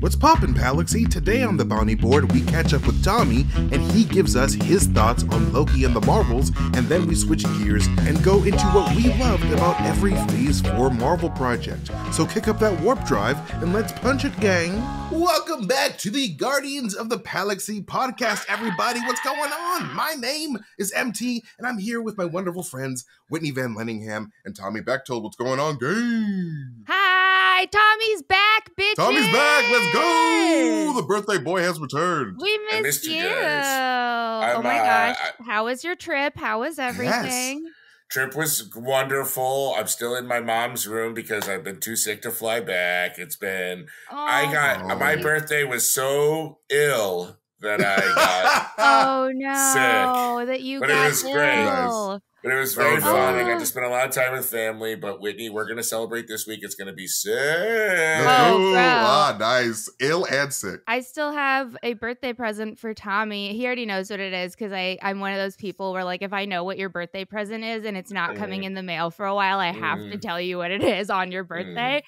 What's poppin', Palaxy? Today on the Bounty Board, we catch up with Tommy, and he gives us his thoughts on Loki and the Marvels, and then we switch gears and go into what we loved about every Phase 4 Marvel project. So kick up that warp drive, and let's punch it, gang! Welcome back to the Guardians of the Palaxy podcast, everybody. What's going on? My name is MT, and I'm here with my wonderful friends, Whitney Van Laningham and Tommy Bechtold. What's going on, gang? Hi, Tommy's back, bitch. Tommy's back. Let's go. The birthday boy has returned. We missed, missed you you. guys. Oh my uh, gosh. I- How was your trip? How was everything? Trip was wonderful. I'm still in my mom's room because I've been too sick to fly back. It's been I Oh, got Oh. my birthday was so ill that I got Oh no, that you But it got was great. ill. But it was very Oh, fun. I got to spend a lot of time with family. But Whitney, we're gonna celebrate this week. It's gonna be sick. Let's Oh, go. bro. Ah, nice. Ill and sick. I still have a birthday present for Tommy. He already knows what it is because I I'm one of those people where like if I know what your birthday present is and it's not coming Mhm. in the mail for a while, I have to Mhm. tell you what it is on your birthday.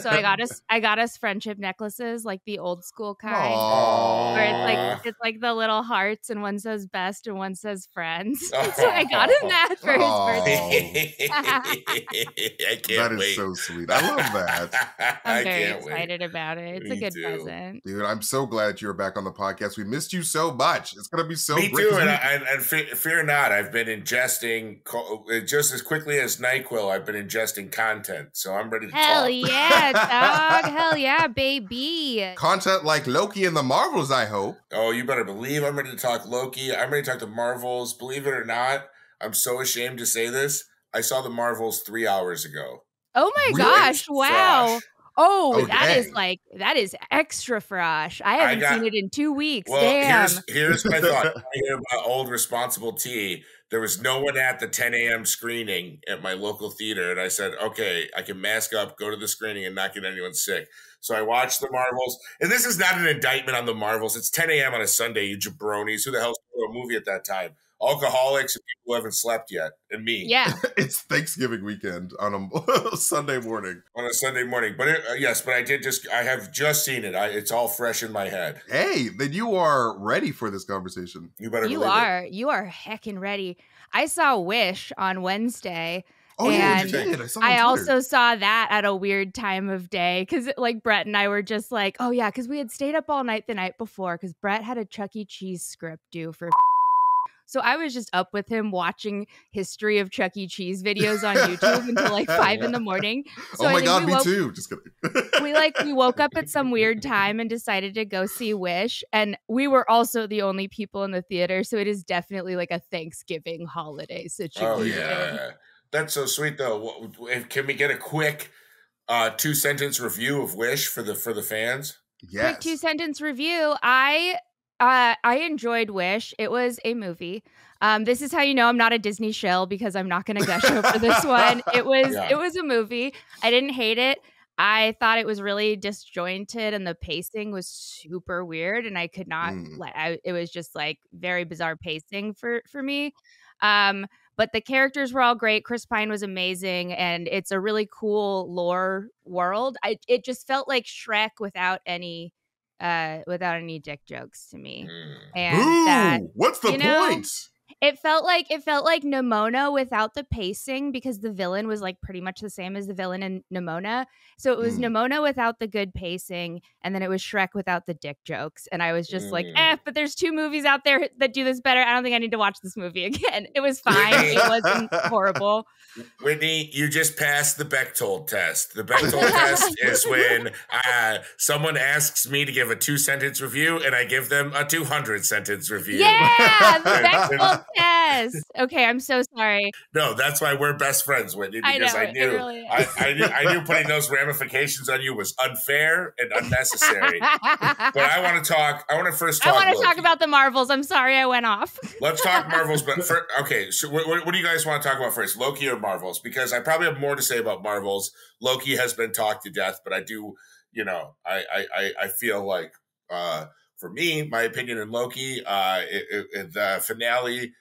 So I got us I got us friendship necklaces, like the old school kind. Aw. Where it's like it's like the little hearts and one says best and one says friends. so I got him that for his Aw. birthday. I can't That is wait. so sweet. I love that. I'm I very can't wait. excited about it. It's a good too. present. Dude, I'm so glad you're back on the podcast. We missed you so much. It's going to be so Me great. too, 'cause and, I- and, and fear not, I've been ingesting uh, just as quickly as Nyquil. I've been ingesting content, so I'm ready to talk. Hell talk. yeah, dog. Hell yeah, baby. Content like Loki and the Marvels, I hope. Oh, you better believe I'm ready to talk Loki. I'm ready to talk the Marvels. Believe it or not, I'm so ashamed to say this. I saw the Marvels three hours ago. Oh my Really? gosh, wow. Fresh. Oh, Oh, that is like that is extra fresh. I I haven't got- seen it in two weeks. Well, Damn. here's here's my thought. I hear about old responsible tea. There was no one at the 10 a.m. screening at my local theater, and I said, "Okay, I can mask up, go to the screening, and not get anyone sick." So I watched the Marvels, and this is not an indictment on the Marvels. It's 10 a.m. on a Sunday, you jabronis. Who the hell's going to a movie at that time? Alcoholics and people who haven't slept yet, and me yeah. It's Thanksgiving weekend on a Sunday morning. on a Sunday morning. But it, uh, yes, but I did just I have just seen it. I, it's all fresh in my head. Hey, then you are ready for this conversation. You better You believe it. are. You are heckin' ready. I saw Wish on Wednesday. Oh, yeah, And you did. I saw I also saw that at a weird time of day because, like, Brett and I were just like, oh, yeah, because we had stayed up all night the night before because Brett had a Chuck E. Cheese script due for. So I was just up with him watching history of Chuck E. Cheese videos on YouTube until like five in the morning. So oh I my think god, we me woke- too. Just kidding. we like we woke up at some weird time and decided to go see Wish and we were also the only people in the theater so it is definitely like a Thanksgiving holiday situation. Oh yeah, that's so sweet though. Can we get a quick uh, two sentence review of Wish for the for the fans? yes. Quick two sentence review. I uh I enjoyed Wish. It was a movie. Um this is how you know I'm not a Disney shill because I'm not going to gush over this one. It was Yeah. it was a movie. I didn't hate it. I thought it was really disjointed and the pacing was super weird and I could not Mm. like I, it was just like very bizarre pacing for for me. Um but the characters were all great. Chris Pine was amazing and it's a really cool lore world. I it just felt like Shrek without any uh without any dick jokes to me. Mm. And Ooh, that what's the you know, point? It felt like it felt like Nimona without the pacing because the villain was like pretty much the same as the villain in Nimona. So it was Mm. Nimona without the good pacing, and then it was Shrek without the dick jokes. And I was just like, Mm. eh, but there's two movies out there that do this better. I don't think I need to watch this movie again. It was fine. it wasn't horrible. Whitney, you just passed the Bechtold test. The Bechtold test is when uh, someone asks me to give a two sentence review, and I give them a two hundred sentence review. Yeah, the Bechdel test. Okay, I'm so sorry. No, that's why we're best friends, Whitney. I Because know I, knew, really I. I knew, I knew putting those ramifications on you was unfair and unnecessary. but I want to talk. I want to first Talk I want to talk about the Marvels. I'm sorry I went off. Let's talk Marvels, but okay. So, what, what do you guys want to talk about first, Loki or Marvels? Because I probably have more to say about Marvels. Loki has been talked to death, but I do, you know, I I I, I feel like uh, for me, my opinion in Loki, uh, it, it- the finale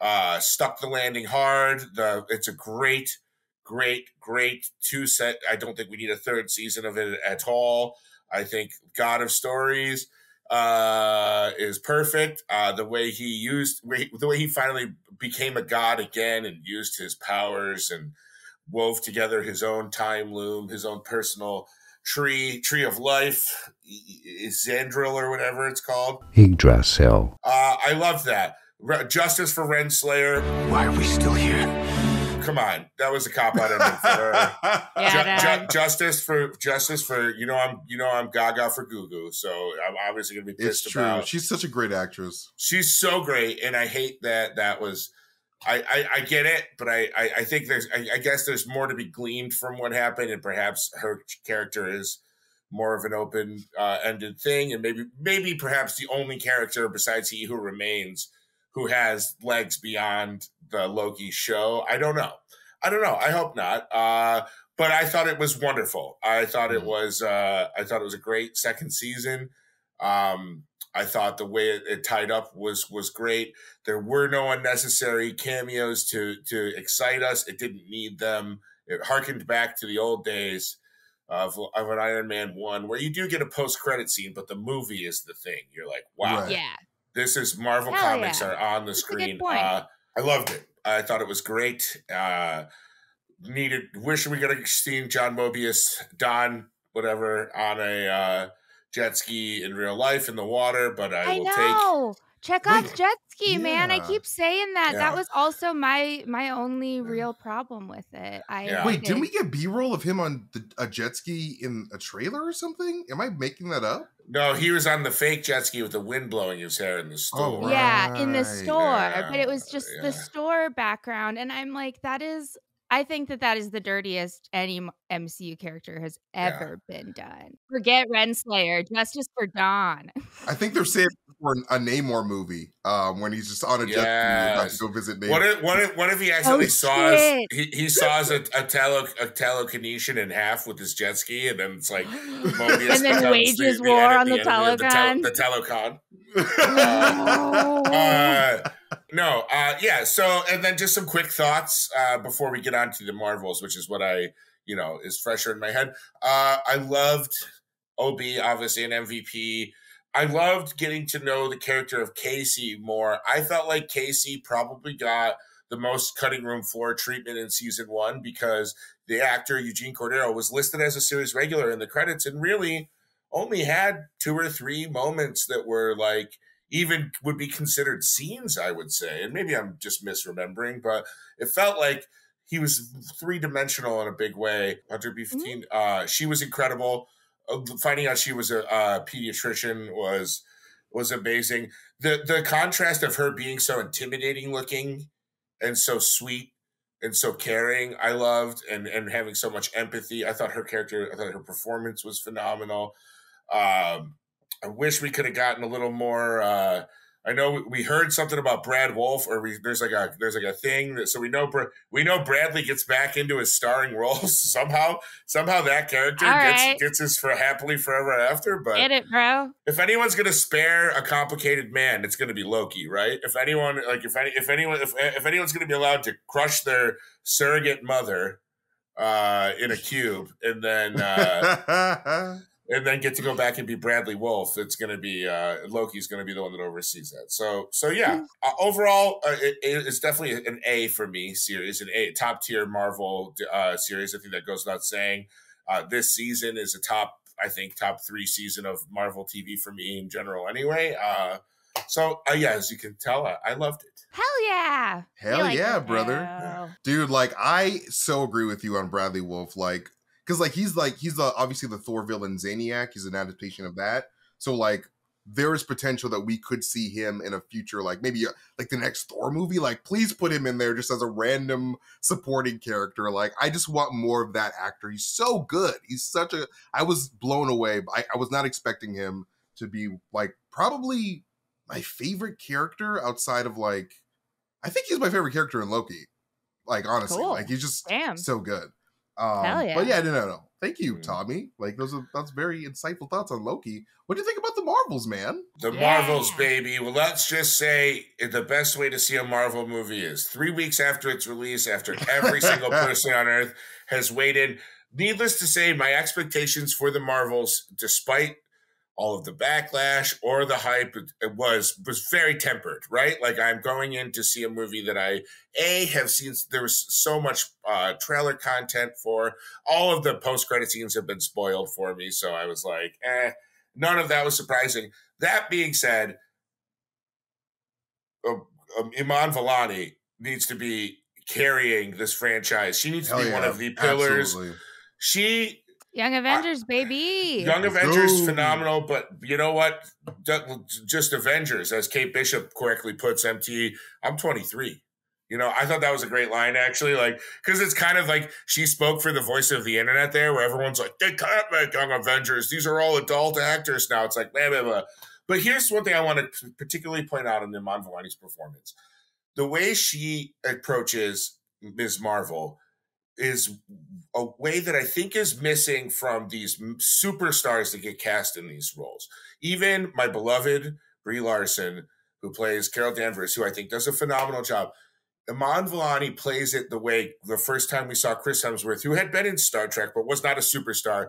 uh, stuck the landing hard. The it's a great, great, great two set. I don't think we need a third season of it at all. I think God of Stories uh, is perfect. Uh, the way he used, the way he finally became a god again and used his powers and wove together his own time loom, his own personal tree, tree of life, Xandril or whatever it's called. Yggdrasil. Uh, I love that. Justice for Renslayer. Why are we still here? Come on, that was a cop out. yeah, ju- ju- justice for justice for you know I'm you know I'm Gaga for Gugu, so I'm obviously gonna be pissed it's true. about. She's such a great actress. She's so great, and I hate that that was. I, I, I get it, but I, I, I think there's I, I guess there's more to be gleaned from what happened, and perhaps her character is more of an open uh, ended thing, and maybe maybe perhaps the only character besides he who remains who has legs beyond the Loki show. I don't know. I don't know. I hope not. Uh, but I thought it was wonderful. I thought it mm-hmm. was. Uh, I thought it was a great second season. Um, I thought the way it, it, tied up was was great. There were no unnecessary cameos to to excite us. It didn't need them. It harkened back to the old days of, of an Iron Man one, where you do get a post credit scene, but the movie is the thing. You're like, wow, right. yeah, this is Marvel Hell comics yeah. are on the That's screen. Uh, I loved it. I thought it was great. Uh, needed. Wish we could have seen John Mobius, Don, whatever, on a. Uh, jet ski in real life in the water, but I, I will know. take Chekhov's jet ski, yeah. man. I keep saying that. Yeah. That was also my my only real problem with it. I yeah. wait. Didn't we get B roll of him on the, a jet ski in a trailer or something? Am I making that up? No, he was on the fake jet ski with the wind blowing his hair in the oh, store. Oh, right. Yeah, in the store, but it was just the store background, and I'm like, that is I think that that is the dirtiest any MCU character has ever yeah. been done. Forget Renslayer, justice for Don. I think they're saving for a Namor movie um, when he's just on a jet yes. to go visit Namor. What if, what if, what if he actually oh, saw his, he, he saws a, a, talo, a telekinesion in half with his jet ski, and then it's like Mobius and then wages the, war the, on the, the Talokan. The, tel- the Talokan. uh, uh, no, uh, yeah. So, and then just some quick thoughts uh, before we get on to the Marvels, which is what I, you know, is fresher in my head. Uh, I loved OB, obviously an MVP. I loved getting to know the character of Casey more. I felt like Casey probably got the most cutting room floor treatment in season one because the actor Eugene Cordero was listed as a series regular in the credits and really only had two or three moments that were like even would be considered scenes, I would say. And maybe I'm just misremembering, but it felt like he was three dimensional in a big way. Hunter B. 15, mm-hmm. uh, she was incredible. Uh, finding out she was a, a pediatrician was was amazing. The the contrast of her being so intimidating looking and so sweet and so caring, I loved, and and having so much empathy. I thought her character, I thought her performance was phenomenal. Um, I wish we could have gotten a little more. Uh, I know we heard something about Brad Wolfe, or we, there's like a there's like a thing that so we know we know Bradley gets back into his starring roles somehow. Somehow that character All gets right. gets his for happily forever after. But get it, bro. If anyone's gonna spare a complicated man, it's gonna be Loki, right? If anyone like if any if anyone if if anyone's gonna be allowed to crush their surrogate mother uh, in a cube and then uh, and then get to go back and be Bradley Wolfe. It's going to be uh, Loki's going to be the one that oversees that. So, so yeah, hmm. uh, overall, uh, it, it's definitely an A for me series, an A top tier Marvel uh, series. I think that goes without saying. Uh, this season is a top, I think, top three season of Marvel TV for me in general. Anyway, uh, so yeah, as you can tell, I, I loved it. Hell yeah! Hell like yeah, brother, dude! Like I so agree with you on Bradley Wolfe. Like because like he's like he's the, obviously the Thor villain Zaniac. He's an adaptation of that. So like there is potential that we could see him in a future, like maybe uh, like the next Thor movie. Like, please put him in there just as a random supporting character. Like, I just want more of that actor. He's so good. He's such a. I was blown away. I, I was not expecting him to be like probably my favorite character outside of like. I think he's my favorite character in Loki. Like honestly, cool. like he's just Damn. so good. Um, yeah. But yeah, no, no, no. Thank you, mm. Tommy. Like those are that's very insightful thoughts on Loki. What do you think about the Marvels, man? The yeah. Marvels, baby. Well, let's just say the best way to see a Marvel movie is three weeks after its release, after every single person on Earth has waited needless to say, my expectations for the Marvels, despite all of the backlash or the hype it was was very tempered right? Like i'm going in to see a movie that i a have seen there was so much uh, trailer content for. All of the post-credit scenes have been spoiled for me so i was like eh none of that was surprising. That being said uh, um, iman vellani needs to be carrying this franchise. She needs Hell to be yeah, one of the pillars. Absolutely. she Young Avengers, baby. Young Avengers, go. phenomenal, but you know what? Just Avengers, as Kate Bishop correctly puts, MT. I'm 23. You know, I thought that was a great line actually, like because it's kind of like she spoke for the voice of the internet there, where everyone's like, they can't make Young Avengers; these are all adult actors now. It's like blah blah blah. But here's one thing I want to particularly point out in Iman Vellani's performance: the way she approaches Ms. Marvel is a way that I think is missing from these superstars that get cast in these roles. Even my beloved Brie Larson, who plays Carol Danvers, who I think does a phenomenal job. Iman Vellani plays it the way the first time we saw Chris Hemsworth, who had been in Star Trek but was not a superstar,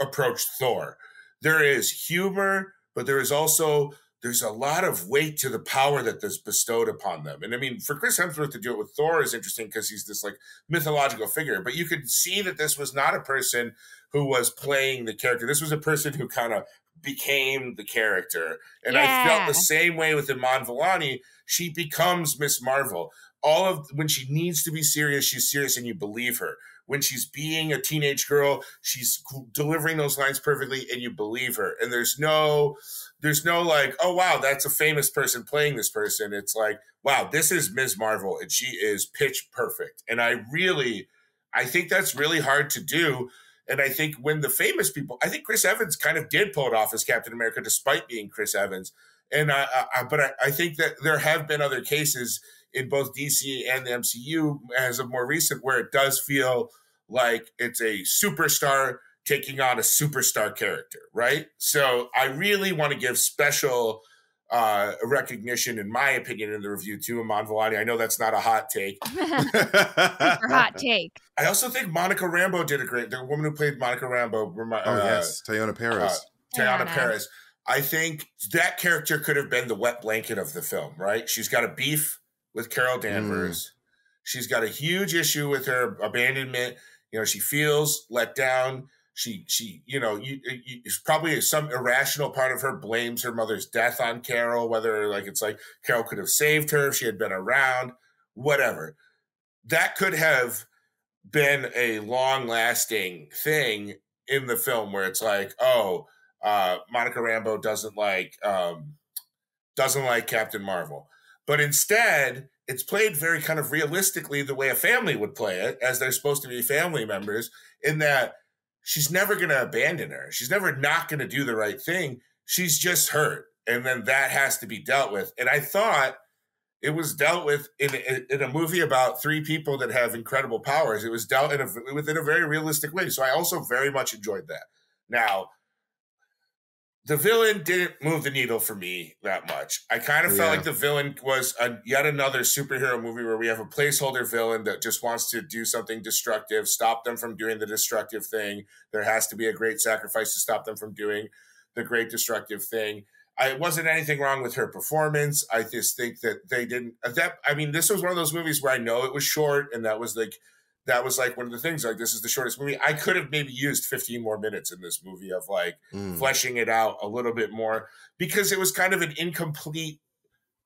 approached Thor. There is humor, but there is also there's a lot of weight to the power that is bestowed upon them. And I mean, for Chris Hemsworth to do it with Thor is interesting because he's this like mythological figure. But you could see that this was not a person who was playing the character. This was a person who kind of became the character. And I felt the same way with Iman Vellani. She becomes Miss Marvel. All of when she needs to be serious, she's serious and you believe her. When she's being a teenage girl, she's delivering those lines perfectly and you believe her. And there's no there's no like, oh wow, that's a famous person playing this person. It's like, wow, this is Ms. Marvel and she is pitch perfect. And I really I think that's really hard to do. And I think when the famous people, I think Chris Evans kind of did pull it off as Captain America despite being Chris Evans. And I, I but I, I think that there have been other cases in both DC and the MCU as of more recent where it does feel like it's a superstar taking on a superstar character, right? So I really want to give special uh, recognition, in my opinion, in the review to Iman Vellani. I know that's not a hot take. Super hot take. I also think Monica Rambeau did a great. The woman who played Monica Rambeau, remi- Oh uh, yes, Teyonah Parris. Teyonah Teyonah. Parris. I think that character could have been the wet blanket of the film, right? She's got a beef with Carol Danvers. She's got a huge issue with her abandonment. You know, she feels let down. She, she, you know, you, you, it's probably some irrational part of her blames her mother's death on Carol, whether like it's like Carol could have saved her if she had been around, whatever. That could have been a long lasting thing in the film where it's like, oh, uh, Monica Rambeau doesn't like um, doesn't like Captain Marvel, but instead it's played very kind of realistically the way a family would play it, as they're supposed to be family members. In that she's never going to abandon her, she's never not going to do the right thing. She's just hurt, and then that has to be dealt with. And I thought it was dealt with in in a movie about three people that have incredible powers. It was dealt in a within a very realistic way. So I also very much enjoyed that. Now, the villain didn't move the needle for me that much. I kind of felt like the villain was a, yet another superhero movie where we have a placeholder villain that just wants to do something destructive, stop them from doing the destructive thing. There has to be a great sacrifice to stop them from doing the great destructive thing. I wasn't anything wrong with her performance. I just think that they didn't that I mean, this was one of those movies where I know it was short and that was like that was like one of the things like this is the shortest movie. I could have maybe used 15 more minutes in this movie of like Mm. fleshing it out a little bit more because it was kind of an incomplete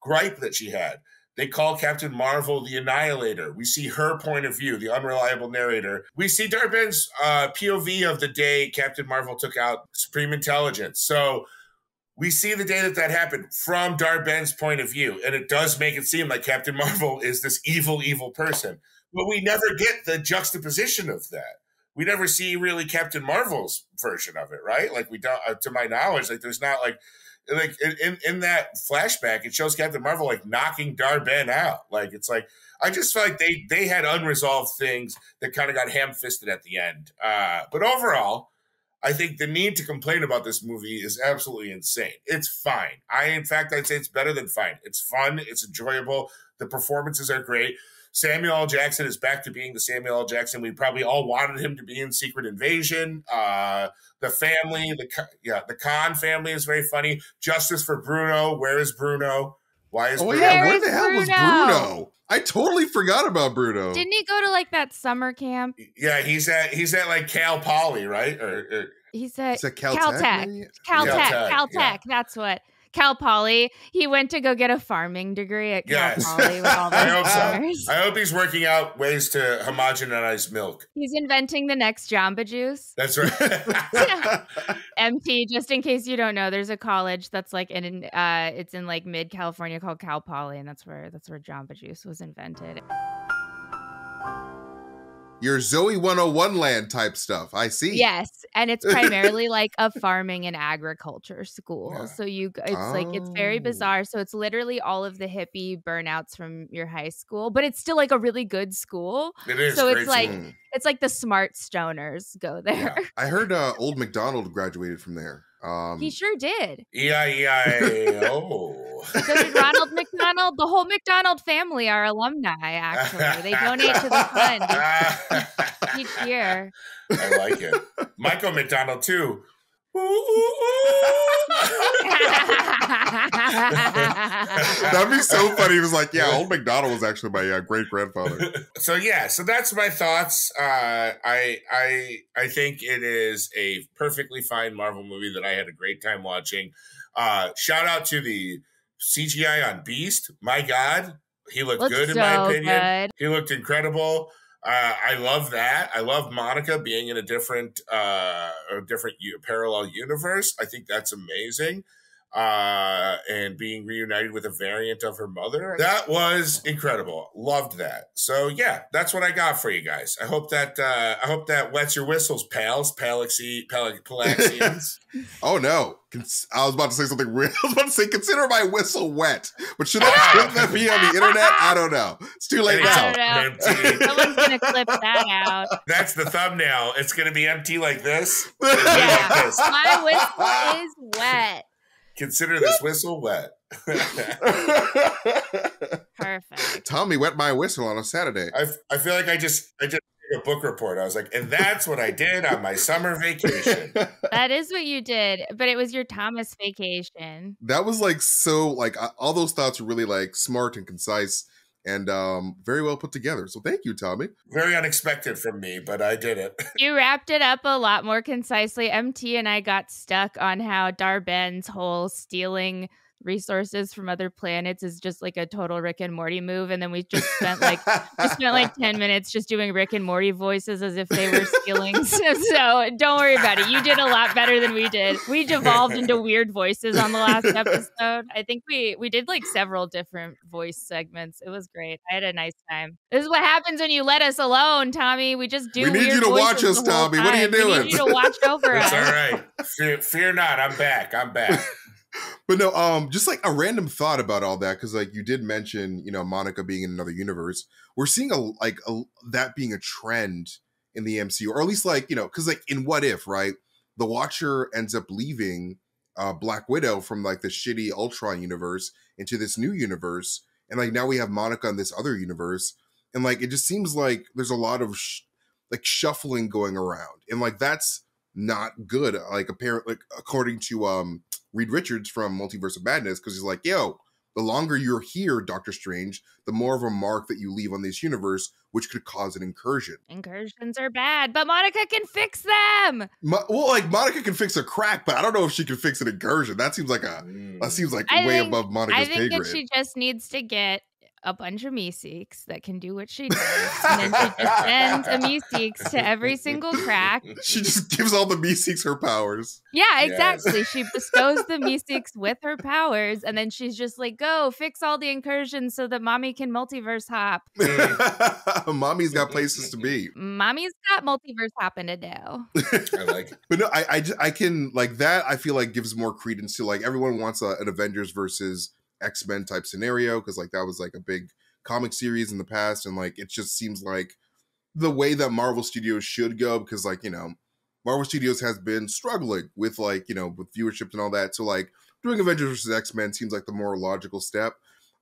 gripe that she had. They call Captain Marvel the Annihilator. We see her point of view, the unreliable narrator. We see Dar-Benn's uh, POV of the day Captain Marvel took out Supreme Intelligence. So we see the day that that happened from Dar-Benn's point of view, and it does make it seem like Captain Marvel is this evil, evil person. But we never get the juxtaposition of that. We never see really Captain Marvel's version of it, right? Like we don't, uh, to my knowledge, like there's not like, like in- in that flashback, it shows Captain Marvel like knocking Dar-Benn out. Like it's like I just felt like they they had unresolved things that kind of got ham fisted at the end. Uh, but overall, I think the need to complain about this movie is absolutely insane. It's fine. I, in fact, I'd say it's better than fine. It's fun. It's enjoyable. The performances are great. Samuel L. Jackson is back to being the Samuel L. Jackson we probably all wanted him to be in Secret Invasion. Uh, the family, the yeah, the Khan family is very funny. Justice for Bruno. Where is Bruno? Why is oh Bruno? yeah, Where where is the hell was Bruno? Bruno? I totally forgot about Bruno. Didn't he go to like that summer camp? Yeah, he's at he's at like Cal Poly, right? Or, or He said Is that Caltech? Caltech. maybe? Caltech. Caltech, Caltech. yeah. That's what. Cal Poly. He went to go get a farming degree at Cal Poly with all I hope so. I hope he's working out ways to homogenize milk. He's inventing the next Jamba Juice. That's right. MT, just in case you don't know, there's a college that's like in uh it's in like mid California called Cal Poly, and that's where that's where Jamba Juice was invented. Your Zoey 101 land type stuff. I see. Yes, and it's primarily like a farming and agriculture school. Yeah. So you, it's like it's very Oh. bizarre. So it's literally all of the hippie burnouts from your high school, but it's still like a really good school. It is. So it's like- school. It's like the smart stoners go there. I heard uh, Old McDonald graduated from there. Um, he sure did. E E-I-E-I-O. So did Ronald McDonald. The whole McDonald family are alumni. Actually, they donate to the fund each year. I like it. Michael McDonald too. That'd be so funny. He was like, "Yeah, Old McDonald was actually my uh, great grandfather." so yeah, so that's my thoughts. Uh, I I I think it is a perfectly fine Marvel movie that I had a great time watching. Uh, shout out to the CGI on Beast. My God, he looked Looks good in my opinion. good. He looked incredible. Uh, I love that. I love Monica being in a different, uh, a different u- parallel universe. I think that's amazing. Uh, and being reunited with a variant of her mother. That was incredible. Loved that. So yeah, that's what I got for you guys. I hope that, uh, I hope that wets your whistles, pals, Palaxy, Pal- Palaxians. Oh no! I was about to say something weird. I was about to say, consider my whistle wet. But should I shouldn't that be on the internet? I don't know. It's too late I now. don't know. MT. Someone's gonna clip that out. That's the thumbnail. It's going to be empty like this. Yeah. Like this. My whistle is wet. Consider this whistle wet. Perfect. Tommy wet my whistle on a Saturday. I, I feel like I just I just did a book report. I was like, and that's what I did on my summer vacation. That is what you did, but it was your Thomas vacation. that was like so like all those thoughts were really like smart and concise and um very well put together. So thank you, Tommy. Very unexpected from me, but I did it. You wrapped it up a lot more concisely. MT and I got stuck on how Dar-Benn's whole stealing resources from other planets is just like a total Rick and Morty move, and then we just spent like we spent like 10 minutes just doing Rick and Morty voices as if they were stealing. so, so don't worry about it. You did a lot better than we did. We devolved into weird voices on the last episode. I think we we did like several different voice segments. It was great. I had a nice time. This is what happens when you let us alone, Tommy. We just do We need weird you to watch us, the whole Tommy. What are you doing? We need you to watch over It's us. all right. Fear, fear not. I'm back. I'm back. But no, um, just like a random thought about all that, because like you did mention, you know, Monica being in another universe. We're seeing a like a, that being a trend in the MCU, or at least like you know, because like in What If, right? The Watcher ends up leaving uh Black Widow from like the shitty Ultron universe into this new universe, and like now we have Monica in this other universe, and like it just seems like there's a lot of sh- like shuffling going around, and like that's not good. Like apparently, like, according to um Reed Richards from Multiverse of Madness because he's like, yo, the longer you're here, Doctor Strange, the more of a mark that you leave on this universe, which could cause an incursion. Incursions are bad, but Monica can fix them. Mo- well, like Monica can fix a crack, but I don't know if she can fix an incursion. That seems like a Mm. that seems like I way think- above I Monica's pay think that grade. she just needs to get a bunch of Meeseeks that can do what she does. and then she just sends a Meeseeks to every single crack. She just gives all the Meeseeks her powers. Yeah, Yes. exactly. She bestows the Meeseeks with her powers, and then she's just like, go fix all the incursions so that mommy can multiverse hop. Mommy's got places to be. Mommy's got multiverse hopping to do. I like it. But no, I, I, I can like that. I feel like gives more credence to like everyone wants a, an Avengers versus X Men type scenario because like that was like a big comic series in the past, and like it just seems like the way that Marvel Studios should go because like you know Marvel Studios has been struggling with like you know with viewership and all that. So like doing Avengers versus X Men seems like the more logical step.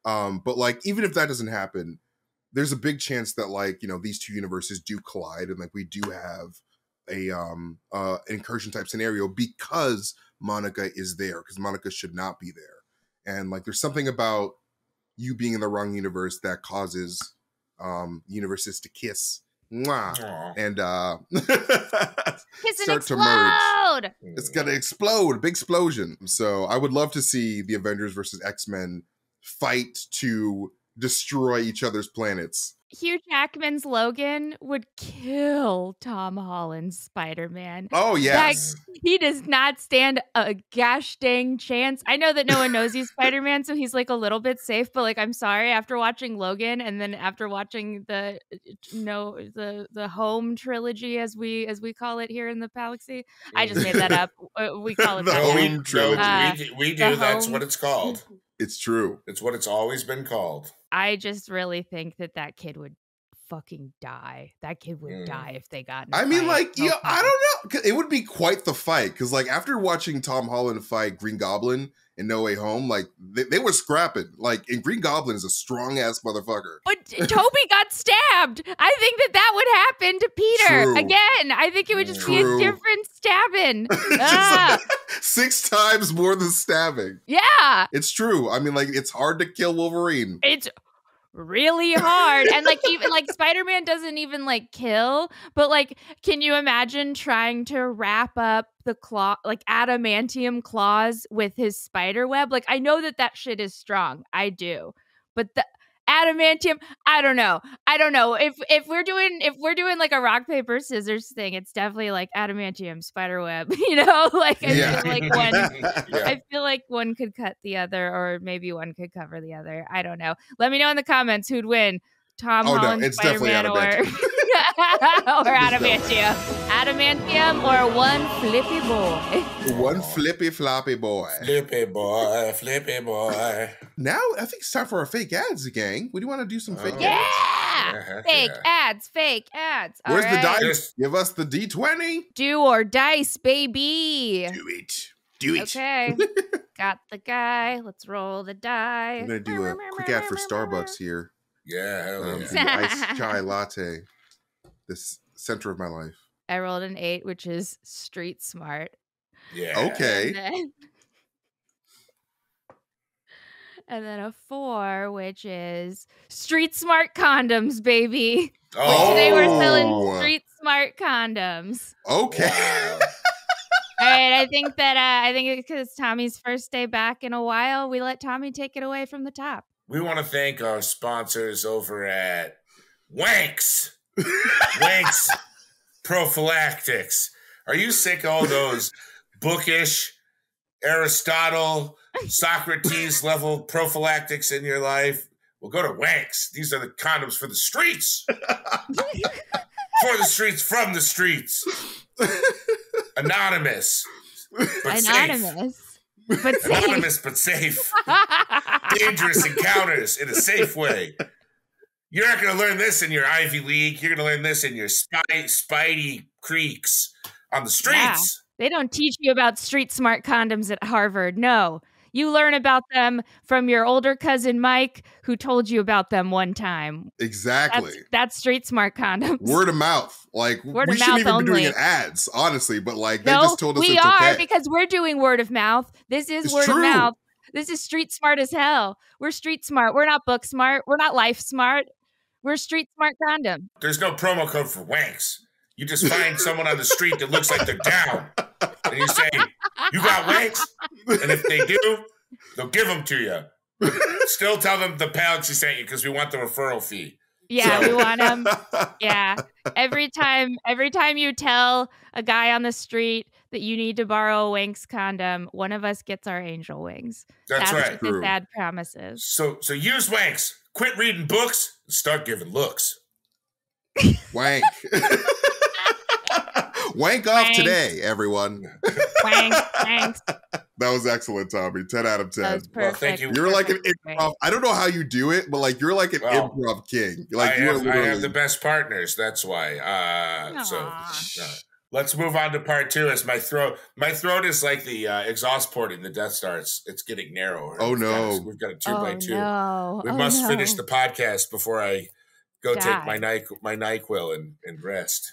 Um, but like even if that doesn't happen, there's a big chance that like you know these two universes do collide and like we do have a um uh incursion type scenario because Monica is there because Monica should not be there and like there's something about you being in the wrong universe that causes um universes to kiss Mwah. Aw. and uh Kiss and start to merge. explode. it's gonna explode big explosion so i would love to see the avengers versus x-men fight to destroy each other's planets Hugh Jackman's Logan would kill Tom Holland's Spider Man. oh yes He does not stand a gosh dang chance. I know that no one knows he's Spider Man, so he's like a little bit safe. But like, I'm sorry. After watching Logan, and then after watching the no the the Home trilogy, as we as we call it here in the Palaxy, I just made that up. Uh, We call it The that. No, now. Home trilogy. Uh, we, do- we do. That's home- what it's called. it's true It's what it's always been called. I just really think that that kid would fucking die. That kid would Mm. die if they got. i mean like yeah i don't know it would be quite the fight because like after watching tom holland fight green goblin in no way home like they, they were scrapping like and green goblin is a strong ass motherfucker But Toby got stabbed. I think that that would happen to Peter True. again. I think it would just be a different stabbing. Six times more than stabbing yeah, it's true i mean like it's hard to kill wolverine it's really hard. And like even like Spider-Man doesn't even like kill, but like can you imagine trying to wrap up the claw like adamantium claws with his spider web? Like I know that that shit is strong. I do. But the adamantium i don't know i don't know if if we're doing if we're doing like a rock paper scissors thing it's definitely like adamantium spider web you know like i Yeah. feel like one Yeah. I feel like one could cut the other, or maybe one could cover the other. I don't know. Let me know in the comments who'd win, Tom Oh, no, Holland, it's Spider Man, or or adamantium, adamantium, or one flippy boy. one flippy floppy boy Flippy boy, flippy boy. now i think it's time for our fake ads gang what do you want to do some oh, fake Oh. Ads Yeah, fake yeah. ads, fake ads. All where's the dice Just- give us the d20 Do or dice, baby. do it do it Okay, got the guy. Let's roll the die. i'm gonna do a quick ad for starbucks here Yeah, hell um, yeah. the iced chai latte this center of my life I rolled an eight, which is street smart. yeah. okay And then, and then a four, which is street smart condoms, baby. Oh, Today we're selling Oh. street smart condoms. okay wow. All right, I think that uh, I think because Tommy's first day back in a while, we let Tommy take it away from the top. We want to thank our sponsors over at Wanks. Wanks Prophylactics. Are you sick of all those bookish, Aristotle, Socrates level prophylactics in your life? Well, go to Wanks. These are the condoms for the streets. for the streets, from the streets. Anonymous. But safe. Anonymous, but safe. Anonymous but safe. Dangerous encounters in a safe way. You're not going to learn this in your Ivy League. You're going to learn this in your spy, Spidey creeks on the streets. They don't teach you about street smart condoms at Harvard. No. You learn about them from your older cousin Mike, who told you about them one time. exactly That's, that's street smart condoms. word of mouth. Like Word we of shouldn't mouth even be doing it ads, honestly. But like they just told us we it's are okay. because we're doing word of mouth. This is It's word true. of mouth. This is street smart as hell. We're street smart. We're not book smart. We're not life smart. We're street smart condom. There's no promo code for wanks. You just find someone on the street that looks like they're down. And you say, You got wanks? And if they do, they'll give them to you. Still tell them the Palaxy sent you because we want the referral fee. Yeah, So- we want them. Yeah. Every time every time you tell a guy on the street that you need to borrow a Winx condom, one of us gets our angel wings. That's, what right. this True. ad promises. So so use wanks. Quit reading books and start giving looks. Wank. Wank off Wank. today, everyone. Wank, thanks. That was excellent, Tommy. 10 out of 10. That was Well, perfect. thank you. You're like an improv. I don't know how you do it, but like you're like an Well, improv king. Like I, you are have, I have the best partners. That's why. Uh, so uh, let's move on to part two. As my throat, my throat is like the uh, exhaust port in the Death Star. It's, it's getting narrower. Oh, We've got no. we've got a two oh, by two. No. We Oh, must no. finish the podcast before I go Dad. take my Ny- my Nyquil and, and rest.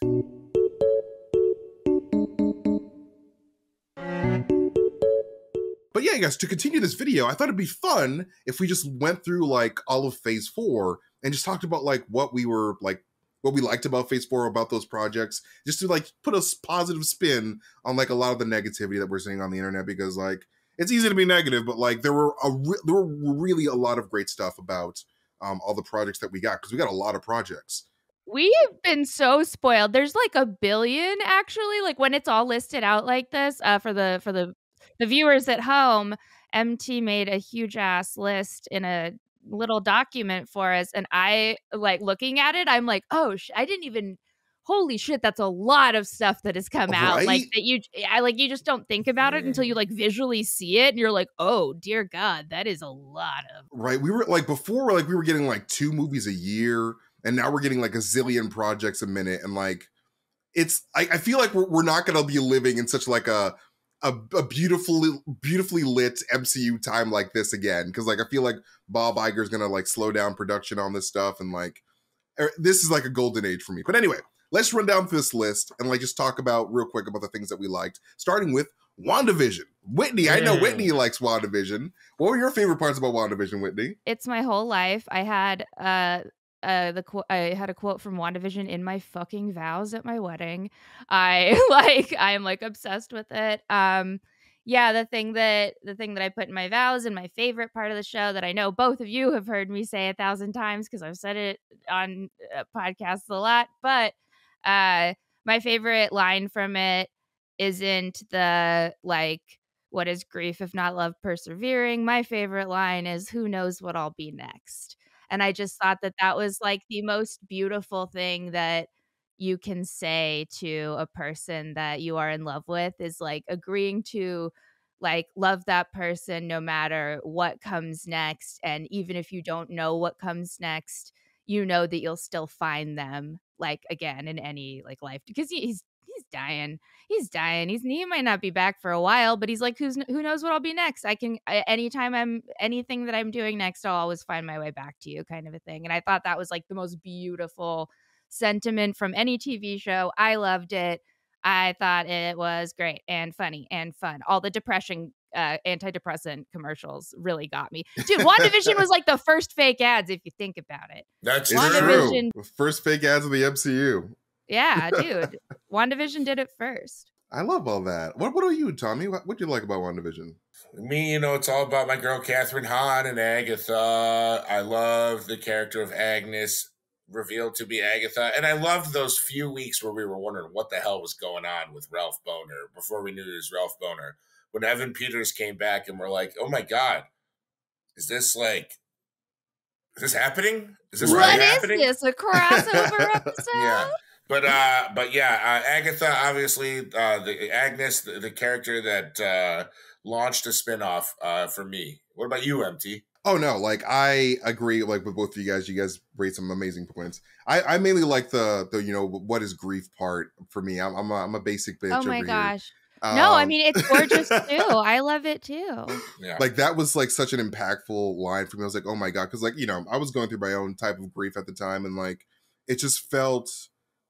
But yeah, guys, to continue this video, I thought it'd be fun if we just went through like all of phase four and just talked about like what we were like what we liked about phase four about those projects, just to like put a positive spin on like a lot of the negativity that we're seeing on the internet because like it's easy to be negative, but like there were a re- there were really a lot of great stuff about um all the projects that we got because we got a lot of projects. We have been so spoiled. There's like a billion actually. Like when it's all listed out like this, uh, for the for the the viewers at home, MT made a huge ass list in a little document for us, and I like looking at it. I'm like, oh, sh- I didn't even. Holy shit, that's a lot of stuff that has come out. Like that you, I like you just don't think about it until you like visually see it, and you're like, oh dear God, that is a lot of. Right. We were like before like we were getting like two movies a year and now we're getting like a zillion projects a minute and like it's I, I feel like we're, we're not gonna be living in such like a a, a beautifully beautifully lit MCU time like this again because like I feel like Bob Iger's gonna like slow down production on this stuff and like er, this is like a golden age for me. But anyway, let's run down this list and like just talk about real quick about the things that we liked, starting with WandaVision. Whitney, I know Mm. Whitney likes WandaVision. What were your favorite parts about WandaVision, Whitney? it's my whole life. I had uh uh the qu- I had a quote from WandaVision in my fucking vows at my wedding. I like I am like obsessed with it. Um yeah, the thing that the thing that I put in my vows and my favorite part of the show that I know both of you have heard me say a thousand times because I've said it on uh, podcasts a lot, but uh my favorite line from it isn't the like what is grief if not love persevering my favorite line is who knows what i'll be next and i just thought that that was like the most beautiful thing that you can say to a person that you are in love with is like agreeing to like love that person no matter what comes next and even if you don't know what comes next you know that you'll still find them like again in any like life because he's he's dying. He's dying. He's he might not be back for a while but he's like who's who knows what i'll be next? I can anytime i'm anything that i'm doing next i'll always find my way back to you kind of a thing and i thought that was like the most beautiful sentiment from any tv show. I loved it. I thought it was great and funny and fun. All the depression uh, antidepressant commercials really got me. Dude wandavision was like the first fake ads if you think about it. That's WandaVision- true. First fake ads of the MCU. Yeah dude wandavision did it first I love all that. What What are you, Tommy? What What do you like about WandaVision? Me, you know, it's all about my girl Kathryn Hahn and Agatha. I love the character of Agnes revealed to be Agatha, and I loved those few weeks where we were wondering what the hell was going on with Ralph Bohner before we knew it was Ralph Bohner. When Evan Peters came back and we're like, "Oh my god, is this like, is this happening? Is this What really is happening?" this a crossover episode yeah but uh but yeah uh, agatha obviously uh the agnes the, the character that uh launched a spin-off uh for me what about you mt Oh no, like I agree. Like with both of you guys, you guys rate some amazing points. I, I mainly like the the you know what is grief part for me. I'm I'm a, I'm a basic bitch. oh over my here. gosh no i Um, mean it's gorgeous too i love it too yeah like that was like such an impactful line for me. I was like, oh my god, because like you know I was going through my own type of grief at the time, and like it just felt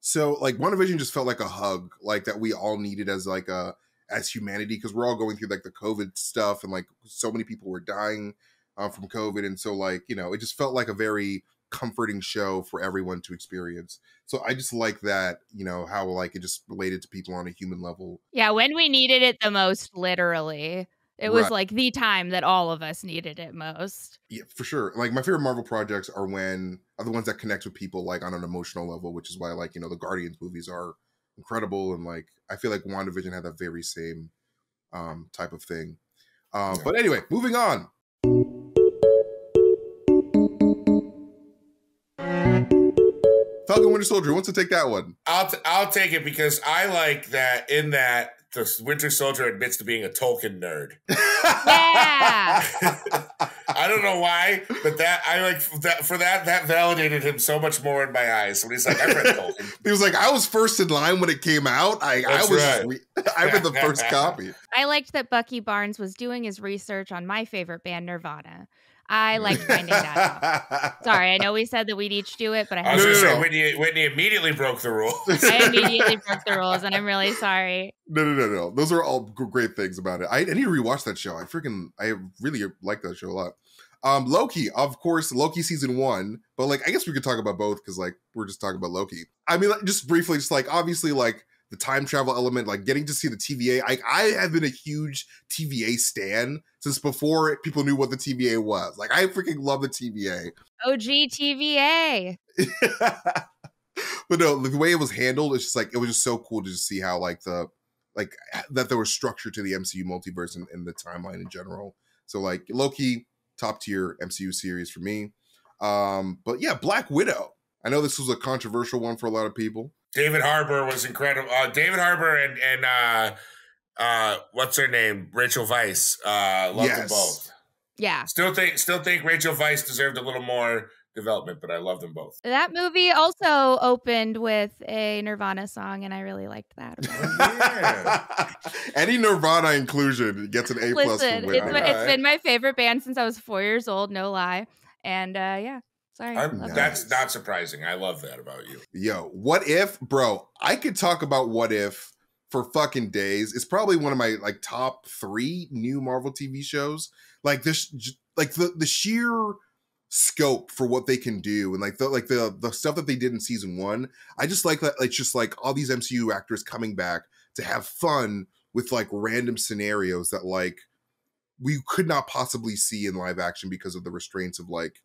so like WandaVision just felt like a hug, like that we all needed as like a as humanity because we're all going through like the COVID stuff, and like so many people were dying uh, from COVID, and so like you know it just felt like a very comforting show for everyone to experience. So I just like that, you know, how like it just related to people on a human level. yeah when we needed it the most literally it was Right. like the time that all of us needed it most Yeah, for sure. Like my favorite Marvel projects are when are the ones that connect with people like on an emotional level, which is why like, you know, the Guardians movies are incredible and like I feel like WandaVision had that very same um type of thing. Um Yeah. but anyway, moving on. Falcon Winter Soldier, who wants to take that one? i'll t- i'll take it because i like that in that the winter soldier admits to being a tolkien nerd yeah I don't know why, but that I like that for that that validated him so much more in my eyes when he's like, I read Tolkien. he was like, I was first in line when it came out. I, I was right. re- I read the first copy. I liked that Bucky Barnes was doing his research on my favorite band, Nirvana. I like finding that out. Sorry, I know we said that we'd each do it, but I I was have going to say. Whitney, Whitney immediately broke the rule. I immediately broke the rules, and I'm really sorry. No, no, no, no. Those are all great things about it. I, I need to rewatch that show. I freaking, I really like that show a lot. Um, Loki, of course, Loki season one, but like, I guess we could talk about both because like we're just talking about Loki. I mean, like, just briefly, just like obviously, like the time travel element, like getting to see the TVA. I, I have been a huge TVA stan since before people knew what the TVA was. Like, I freaking love the TVA. OG TVA. but no, the way it was handled, it's just like it was just so cool to just see how like the like that there was structure to the MCU multiverse and, and the timeline in general. So like Loki, top tier MCU series for me. Um, but yeah, Black Widow. I know this was a controversial one for a lot of people. David Harbour was incredible. Uh, David Harbour and and uh, uh, what's her name? Rachel Weisz. Uh, love them both. Yeah. Still think still think Rachel Weisz deserved a little more development, but I love them both. That movie also opened with a Nirvana song, and I really liked that. Yeah. Any Nirvana inclusion gets an A plus Listen, for it's, Widow. been- it's been my favorite band since I was four years old, no lie. And uh, yeah, sorry. I'm, love it. That's not surprising. I love that about you. Yo, what if, bro? I could talk about what if for fucking days. It's probably one of my like top three new Marvel TV shows. Like this, like the the sheer scope for what they can do, and like the like the the stuff that they did in season one. I just like that. It's just like all these MCU actors coming back to have fun with like random scenarios that like we could not possibly see in live action because of the restraints of like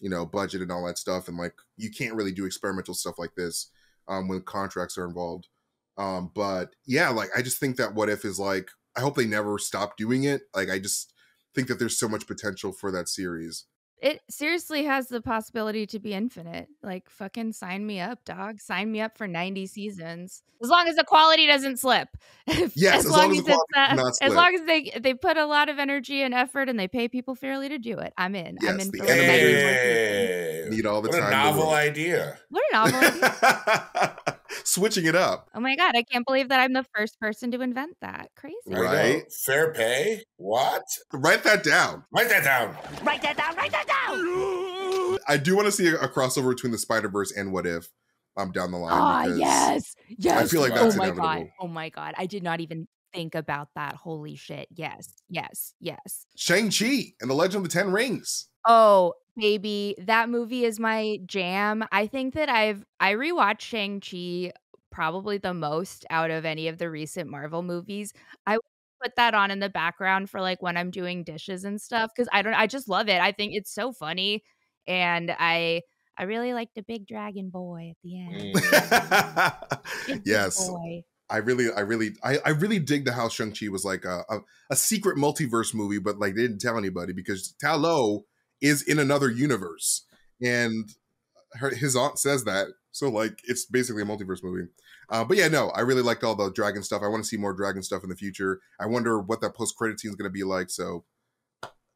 you know budget and all that stuff and like you can't really do experimental stuff like this um when contracts are involved. Um but yeah like i just think that what if is like i hope they never stop doing it. Like i just think that there's so much potential for that series It seriously has the possibility to be infinite. Like, fucking sign me up, dog. Sign me up for 90 mm. seasons. As long as the quality doesn't slip. Yes, as long as the it's, quality does not as long as they they put a lot of energy and effort and they pay people fairly to do it. I'm in. I'm Yes, in the for whatever animators- you want to see. need all the what time in the novel idea. What a novel idea. switching it up Oh my god, I can't believe that I'm the first person to invent that. Crazy. Right? Fair pay? What? write that down Write that down. Write that down, write that down! i do want to see a, a crossover between the spider-verse and what if I'm um down the line Ah, because yes. I feel like that's oh my inevitable. god. Oh my god. I did not even think about that. Holy shit. Yes. Yes. Yes. shang-chi and the legend of the ten rings Oh, baby, that movie is my jam. I think that I've I rewatched Shang-Chi probably the most out of any of the recent Marvel movies. I put that on in the background for like when I'm doing dishes and stuff cuz I don't I just love it. I think it's so funny and I I really like the big dragon boy at the end. Mm. Yes boy. I really, I really, I, I really dig the how Shang Chi was like a, a a secret multiverse movie, but like they didn't tell anybody because Ta Lo is in another universe, and her, his aunt says that, so like it's basically a multiverse movie. Uh, but yeah, no, I really liked all the dragon stuff. I want to see more dragon stuff in the future. I wonder what that post credit scene is going to be like. So,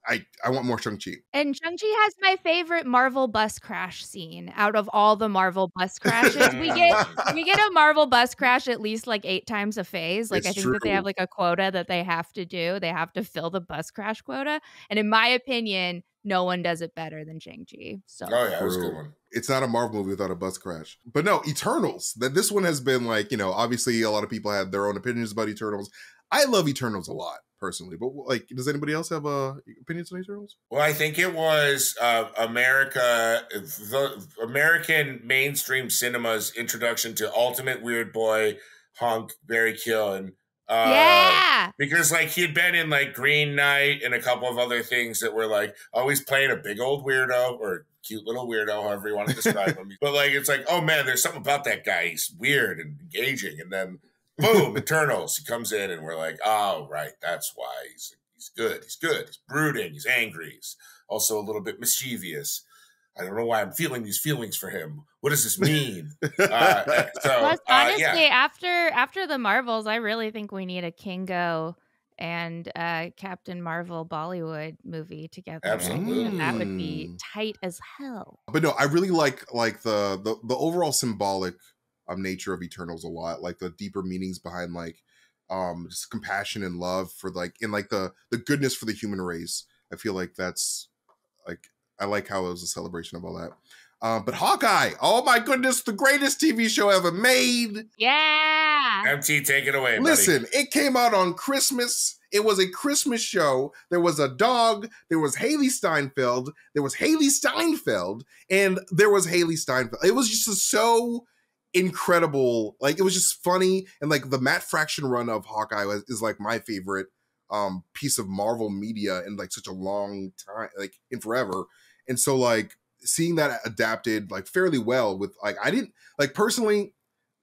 I I want more Shang Chi. And Shang-Chi has my favorite Marvel bus crash scene out of all the Marvel bus crashes. we get we get a Marvel bus crash at least like eight times a phase. Like I It's think that they have like a quota that they have to do. They have to fill the bus crash quota. And in my opinion, no one does it better than Shang-Chi. So Oh yeah, that was a good one. it's not a Marvel movie without a bus crash. But no, Eternals. That this one has been like, you know, obviously a lot of people had their own opinions about Eternals. I love Eternals a lot personally, but like, does anybody else have uh, opinions on Eternals? Well, I think it was uh, America, the American mainstream cinema's introduction to Ultimate Weird Boy, Hunk, Barry Keoghan. Uh, yeah. Because like he had been in like Green Knight and a couple of other things that were like always playing a big old weirdo or cute little weirdo, however you want to describe him. But like it's like, oh man, there's something about that guy. He's weird and engaging. And then boom, Eternals. He comes in and we're like, oh right, that's why he's he's good. He's good. He's brooding. He's angry. He's also a little bit mischievous. I don't know why I'm feeling these feelings for him. What does this mean? uh, so Plus, uh, honestly, yeah. after after the Marvels, I really think we need a Kingo and uh Captain Marvel Bollywood movie together. I think Absolutely. that would be tight as hell. But no, I really like like the the, the overall symbolic um, nature of Eternals a lot. Like the deeper meanings behind like um just compassion and love for like in like the the goodness for the human race. I feel like that's Like I like how it was a celebration of all that. Um, but Hawkeye, oh my goodness, the greatest TV show ever made. Yeah. MT, take it away. buddy. Listen, it came out on Christmas. It was a Christmas show. There was a dog. There was Hailee Steinfeld. There was Hailee Steinfeld, and there was Hailee Steinfeld. It was just so incredible. Like it was just funny, and like the Matt Fraction run of Hawkeye was, is like my favorite um piece of Marvel media in like such a long time, like in forever. And so like seeing that adapted like fairly well with like I didn't like personally,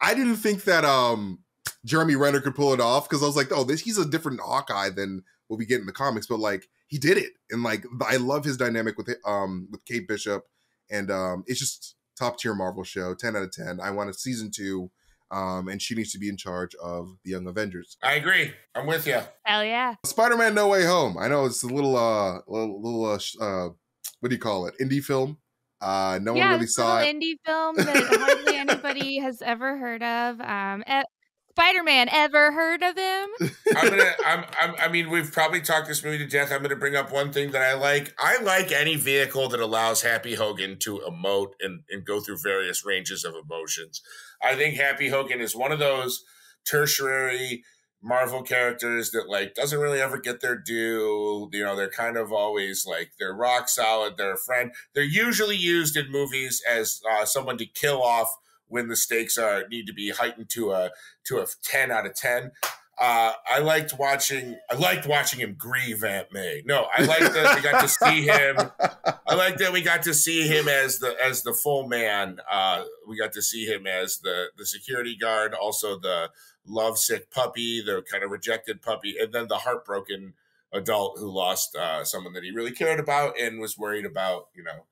I didn't think that um Jeremy Renner could pull it off because I was like, oh, this he's a different Hawkeye than what we get in the comics, but like he did it, and like I love his dynamic with um with Kate Bishop, and um it's just top tier Marvel show, ten out of ten. I want a season two, um, and she needs to be in charge of the Young Avengers. I agree. I'm with you. Hell yeah. Spider Man No Way Home. I know it's a little uh little, little uh, uh what do you call it indie film. Uh, no yeah, one really saw it. indie film that hardly anybody has ever heard of. Um, e- Spider-Man, ever heard of him? I'm gonna. I'm, I'm. I mean, we've probably talked this movie to death. I'm gonna bring up one thing that I like. I like any vehicle that allows Happy Hogan to emote and and go through various ranges of emotions. I think Happy Hogan is one of those tertiary Marvel characters that like doesn't really ever get their due. You know, they're kind of always like they're rock solid. They're a friend. They're usually used in movies as uh, someone to kill off when the stakes are need to be heightened to a to a ten out of ten. Uh, I liked watching. I liked watching him grieve Aunt May. No, I liked that we got to see him. I liked that we got to see him as the as the full man. Uh, we got to see him as the the security guard, also the lovesick puppy, the kind of rejected puppy, and then the heartbroken adult who lost uh, someone that he really cared about and was worried about. You know.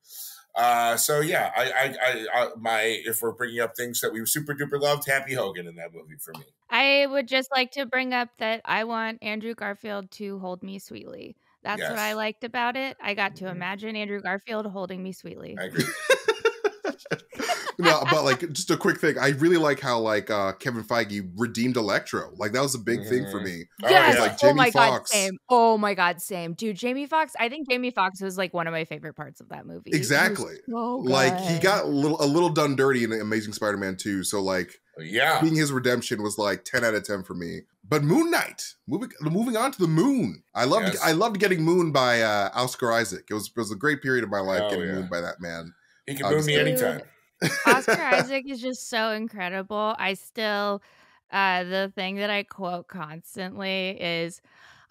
Uh, so yeah, I, I, I, I, my, if we're bringing up things that we super duper loved, Happy Hogan in that movie for me. I would just like to bring up that I want Andrew Garfield to hold me sweetly. That's what I liked about it. I got to Mhm. imagine Andrew Garfield holding me sweetly. I agree. no, but like just a quick thing. I really like how like uh Kevin Feige redeemed Electro. Like that was a big thing for Mhm. me. Oh, yes. yeah. Like oh my Foxx. god, same. Oh my god, same. Dude, Jamie Foxx. I think Jamie Foxx was like one of my favorite parts of that movie. He was Exactly. so Like he got a little a little done dirty in Amazing Spider-Man 2. So like Yeah. being his redemption was like 10 out of 10 for me. But Moon Knight, moving moving on to the moon. I loved Yes. I loved getting Moon by uh Oscar Isaac. It was it was a great period of my life Oh, getting yeah. mooned by that man. He can moon me anytime. Oscar Isaac is just so incredible. I still, uh, the thing that I quote constantly is,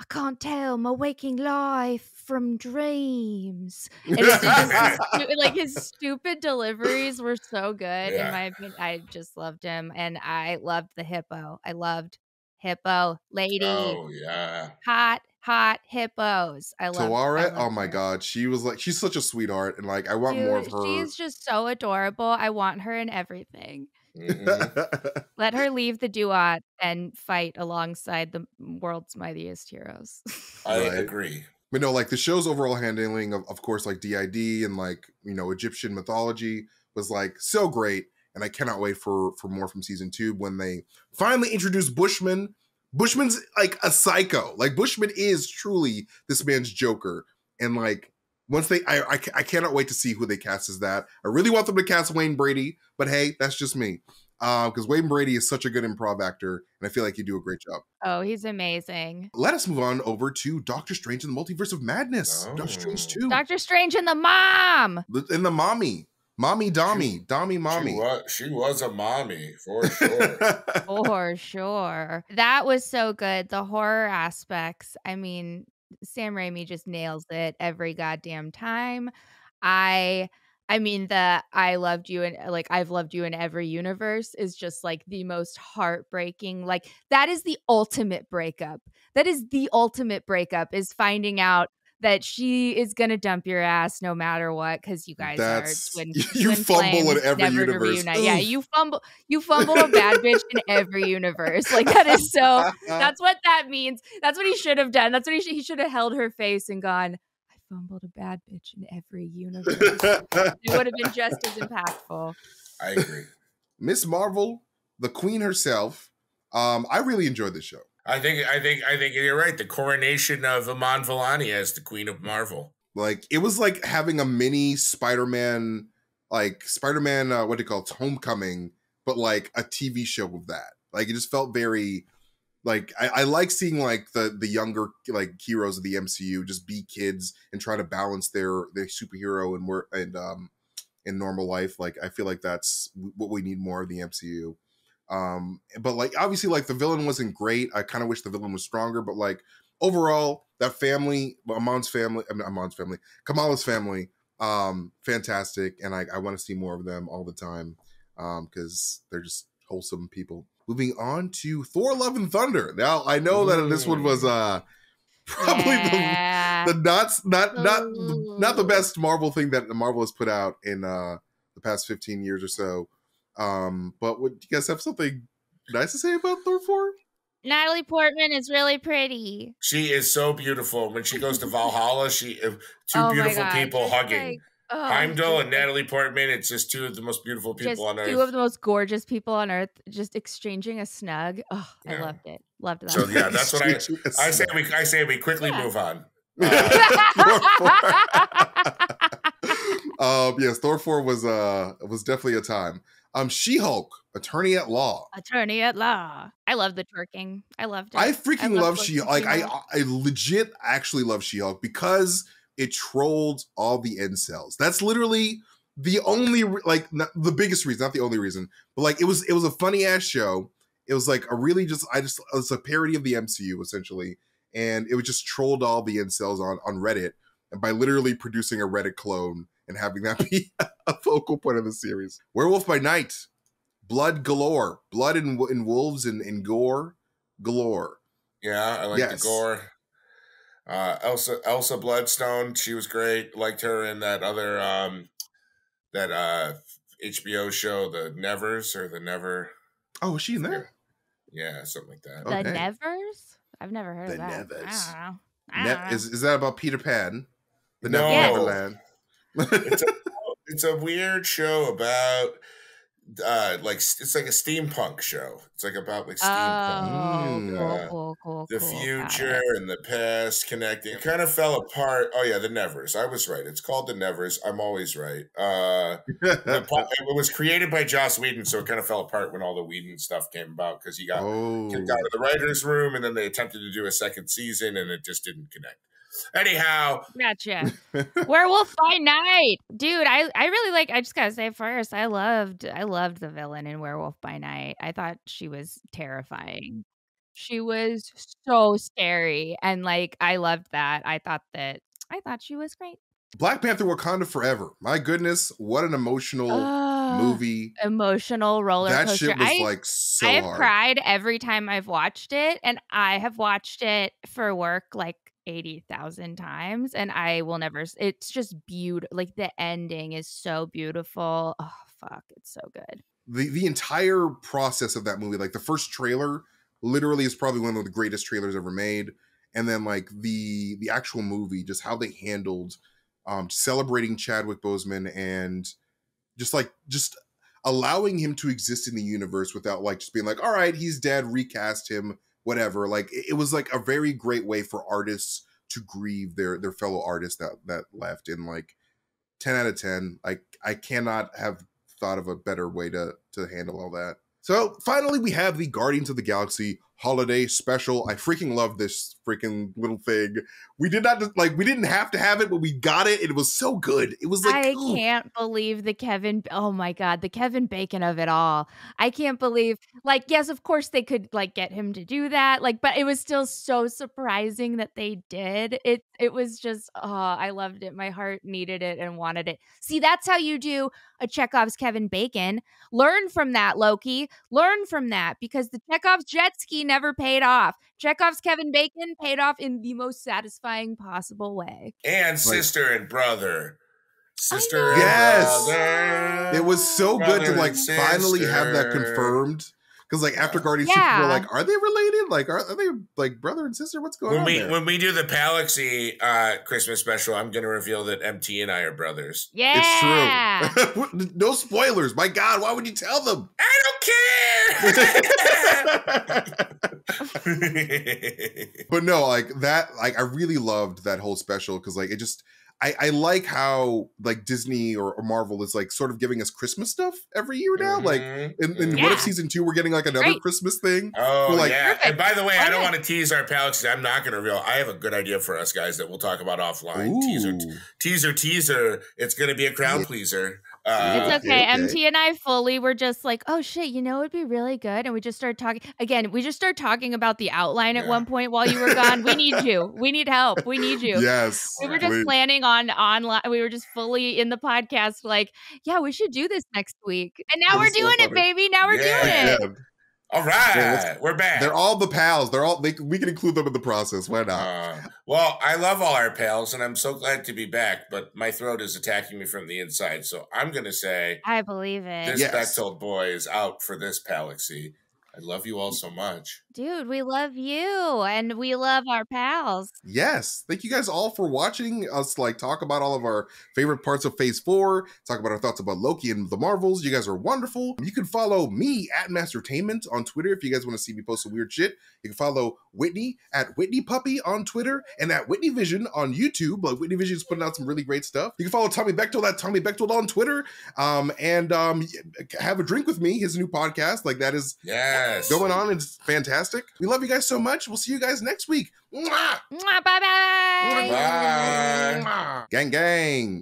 "I can't tell my waking life from dreams." And it's just his stu- like his stupid deliveries were so good. Yeah. In my opinion, I just loved him, and I loved the hippo. I loved hippo lady, Oh yeah. hot, hot hippos. I love. I Taweret, oh my her. god, she was like she's such a sweetheart and like I want more of her. She's just so adorable. I want her in everything. Mhm. Let her leave the duat and fight alongside the world's mightiest heroes. I agree. But no, like the show's overall handling of, of course, like DID and like you know Egyptian mythology was like so great, and I cannot wait for for more from season two when they finally introduce Bushman. Bushman's like a psycho. Like Bushman is truly this man's Joker, and like once they, I I, I cannot wait to see who they cast as that. I really want them to cast Wayne Brady, but hey, that's just me. Uh, because Wayne Brady is such a good improv actor, and I feel like he do a great job. oh, he's amazing. Let us move on over to Doctor Strange and the Multiverse of Madness. Doctor Strange Oh. 2. Doctor Strange and the mom. The- and the mommy. Mommy Dommy. Dommy She Mommy. was, she was a mommy for sure. For sure. That was so good. The horror aspects. I mean, Sam Raimi just nails it every goddamn time. I I mean the I loved you and like I've loved you in every universe is just like the most heartbreaking. Like that is the ultimate breakup. That is the ultimate breakup is finding out that she is gonna dump your ass no matter what because you guys That's- are twin. you twin fumble in every universe. Yeah, you fumble. You fumble a bad bitch in every universe. Like that is so. That's what that means. That's what he should have done. That's what he should. He should have held her face and gone. I fumbled a bad bitch in every universe. it would have been just as impactful. I agree. Miss Marvel, the queen herself. Um, I really enjoyed this show. I think I think I think you're right. The coronation of Iman Vellani as the Queen of Marvel. Like it was like having a mini Spider-Man, like Spider-Man, uh, what do you call it, Homecoming, but like a TV show of that. Like it just felt very like I, I like seeing like the the younger like heroes of the MCU just be kids and try to balance their their superhero and work and um in normal life. Like I feel like that's what we need more of the MCU. Um, but like obviously, like the villain wasn't great. I kind of wish the villain was stronger, but like overall, that family, Iman's family, I mean, Iman's family, Kamala's family, um, fantastic, and I, I want to see more of them all the time, um, because they're just wholesome people. Moving on to Thor: Love and Thunder. Now I know that this one was uh probably Yeah. the the not not not not the best Marvel thing that the Marvel has put out in uh the past 15 years or so. Um, but would you guys have something nice to say about Thor 4? Natalie Portman is really pretty. She is so beautiful. When she goes to Valhalla, she uh, two Oh beautiful people just hugging. like, oh, Heimdall and Natalie Portman. It's just two of the most beautiful people just on earth. two of the most gorgeous people on earth, just exchanging a snug. Oh, I loved it. Loved that. So yeah, that's what I I say. We I say we quickly Yeah. move on. um, yes, Thor 4 was uh was definitely a time. Um, She-Hulk, Attorney at Law. Attorney at law. I love the twerking. I loved it. I freaking love love She like I I legit actually love She-Hulk because it trolled all the incels. That's literally the only like not, the biggest reason, not the only reason, but like it was it was a funny ass show. It was like a really just I just it's a parody of the MCU essentially, and it was just trolled all the incels on on Reddit, and by literally producing a Reddit clone and having that be a focal point of the series. Werewolf by Night, blood galore, blood and, and wolves and, and gore galore. Yeah, I like Yes. the gore. Uh, Elsa Elsa Bloodstone, she was great. Liked her in that other um, that uh, HBO show, the Nevers or the Never. Oh, is she in there? Yeah, something like that. the okay. Nevers. I've never heard The of that. The Nevers. I don't know. I don't know. is is that about Peter Pan? The No. Never Neverland. It's a it's a weird show about uh like it's like a steampunk show. It's like about like steampunk. Oh, Mm. cool, Uh, cool, cool, the cool. Future and the past connecting. It kind of fell apart. Oh yeah, the Nevers. I was right. It's called the Nevers. I'm always right. Uh the, it was created by Joss Whedon, so it kind of fell apart when all the Whedon stuff came about because he got oh, kicked out of the writers' room, and then they attempted to do a second season, and it just didn't connect. Anyhow, Gotcha. Werewolf by Night, dude. I I really like. I just gotta say first, I loved I loved the villain in Werewolf by Night. I thought she was terrifying. She was so scary, and like I loved that. I thought that I thought she was great. Black Panther: Wakanda Forever. My goodness, what an emotional Ah, movie! emotional roller That coaster. shit was I, like so I have hard. cried every time I've watched it, and I have watched it for work like eighty thousand times, and I will never. It's just beautiful. Like the ending is so beautiful. Oh fuck, it's so good. the the entire process of that movie like the first trailer literally is probably one of the greatest trailers ever made and then like the the actual movie just how they handled um celebrating Chadwick Boseman and just like just allowing him to exist in the universe without like just being like all right he's dead recast him whatever like it, was like a very great way for artists to grieve their their fellow artists that that left and like 10 out of 10 like i cannot have thought of a better way to to handle all that. So finally we have the guardians of the galaxy holiday special i freaking love this freaking little thing we did not like we didn't have to have it but we got it it was so good it was like I can't believe the Kevin. Oh my god, the Kevin Bacon of it all. I can't believe. Like, yes, of course they could like get him to do that. Like, but it was still so surprising that they did. It. It was just. Oh, I loved it. My heart needed it and wanted it. See, that's how you do a Chekhov's Kevin Bacon. Learn from that, Loki. Learn from that because the Chekhov's jet ski never paid off. Chekhov's Kevin Bacon paid off in the most satisfying possible way. and sister and brother, sister and Yes. brother. it was so good to like finally have that confirmed because like after guardians two, Yeah. people were like are they related like are, are they like brother and sister what's going When on we there? when we do the Galaxy uh, Christmas special, I'm going to reveal that MT and I are brothers. Yeah. It's true. no spoilers. My God, why would you tell them? I don't care. But no, like that, like I really loved that whole special because like it just I, I like how like Disney or, or Marvel is like sort of giving us Christmas stuff every year now. Like Mhm, in, in mhm. what if season two we're getting like another Great. Christmas thing? Oh We're like- yeah, Perfect. and by the way, Why I don't want to tease our palates. I'm not going to reveal. I have a good idea for us guys that we'll talk about offline. Teaser, Ooh. teaser, teaser. It's going to be a crowd Yeah. pleaser. Uh, It's okay, okay. okay. MT and I fully were just like, oh shit, you know, it'd be really good. And we just started talking again. We just started talking about the outline at Yeah. one point while you were gone. we need you. We need help. We need you. Yes. We were just please. planning on online. We were just fully in the podcast, like, yeah, we should do this next week. And now we're was so doing it, baby. Now we're Yeah. doing it. Yeah, all right, Yeah, we're back. they're all the pals. They're all they, we can include them in the process. Why not? Uh, well, I love all our pals, and I'm so glad to be back. But my throat is attacking me from the inside, so I'm going to say I believe it. this Yes. Bechtold boy is out for this Palaxy. I love you all so much. Dude, we love you and we love our pals. Yes. Thank you guys all for watching us like talk about all of our favorite parts of phase four, talk about our thoughts about Loki and the Marvels. You guys are wonderful. You can follow me at Mastertainment on Twitter if you guys want to see me post some weird shit. You can follow Whitney at Whitney Puppy on Twitter and at Whitney Vision on YouTube. Like Whitney Vision is putting out some really great stuff. You can follow Tommy Bechtold at Tommy Bechtold on Twitter. Um, and um have a drink with me, his new podcast. Like that is Yes. going on. It's fantastic. We love you guys so much. We'll see you guys next week. Mwah! Bye bye. Bye. Gang gang.